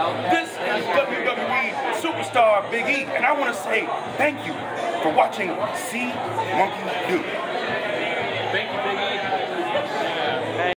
This is WWE superstar Big E, and I want to say thank you for watching See Monkey Do.